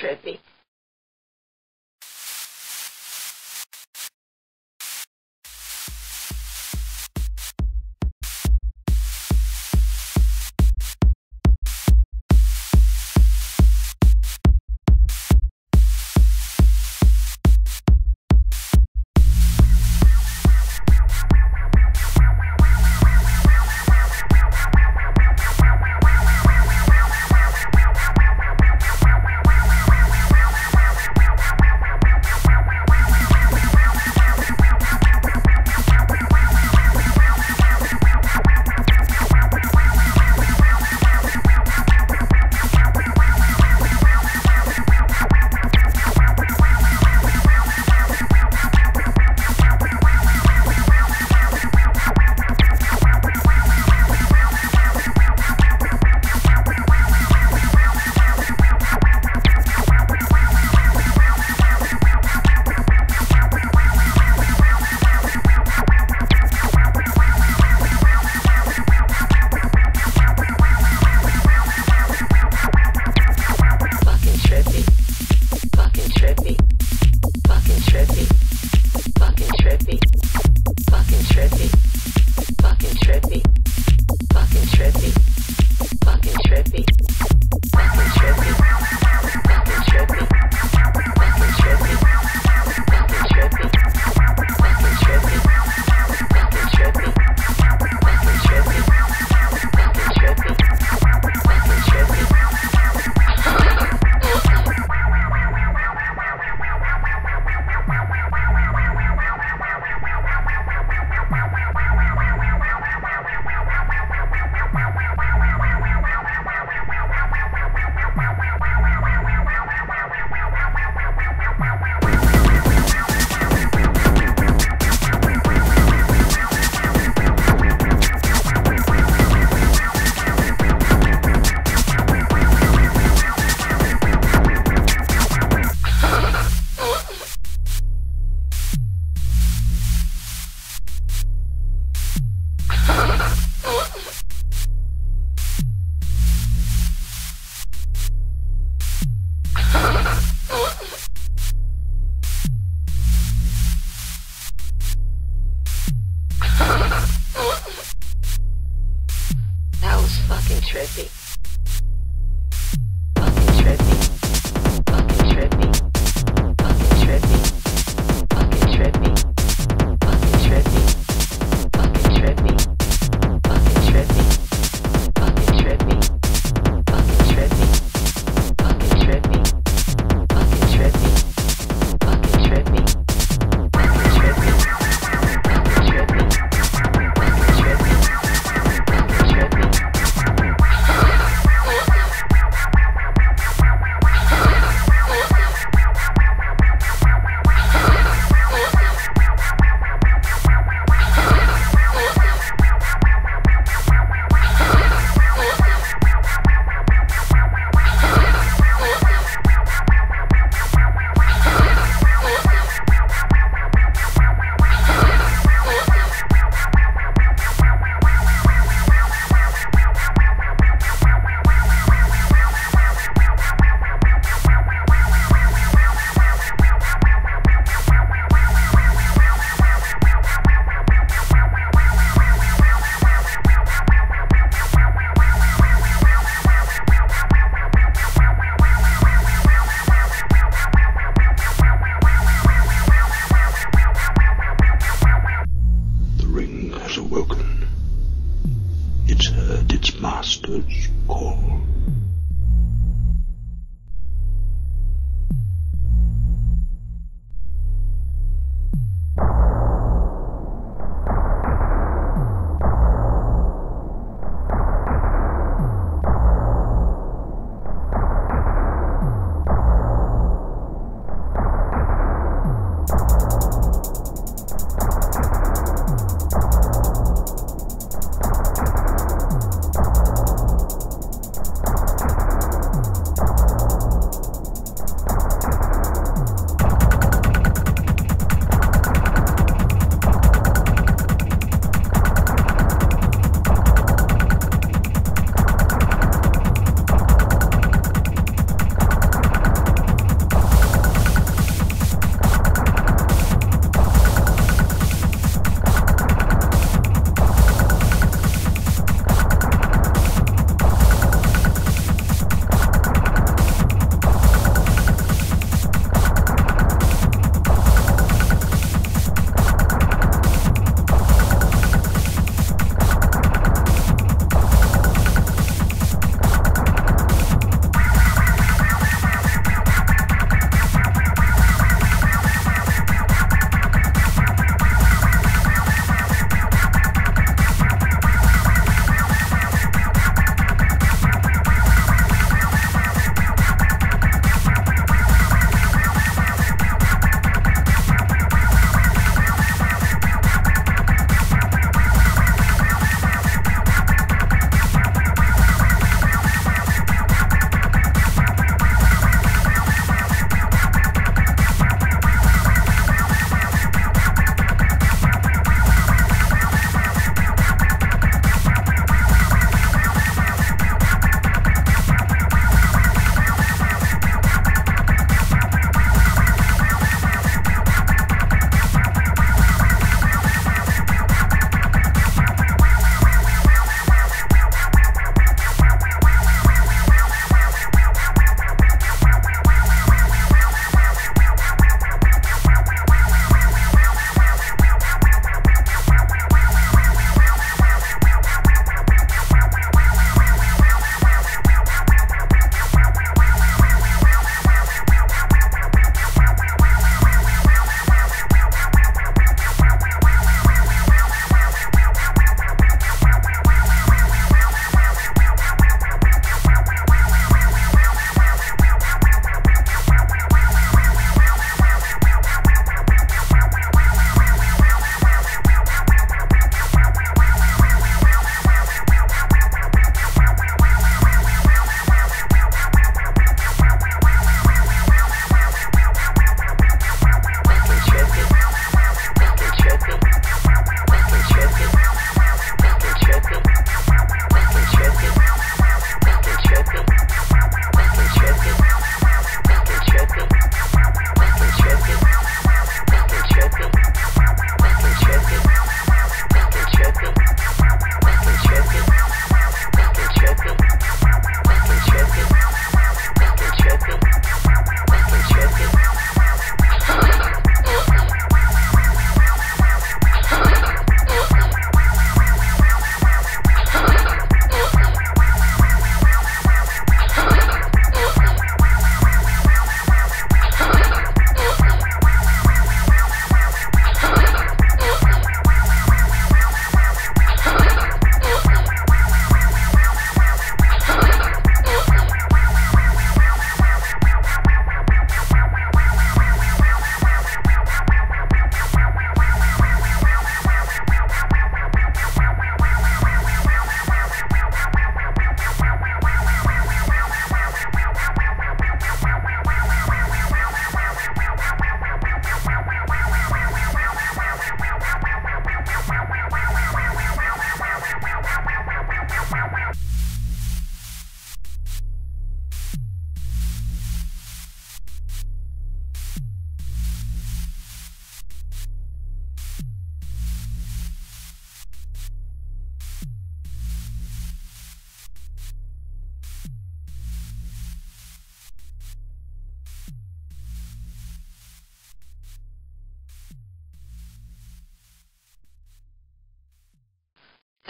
Trippy.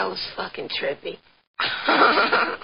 That was fucking trippy.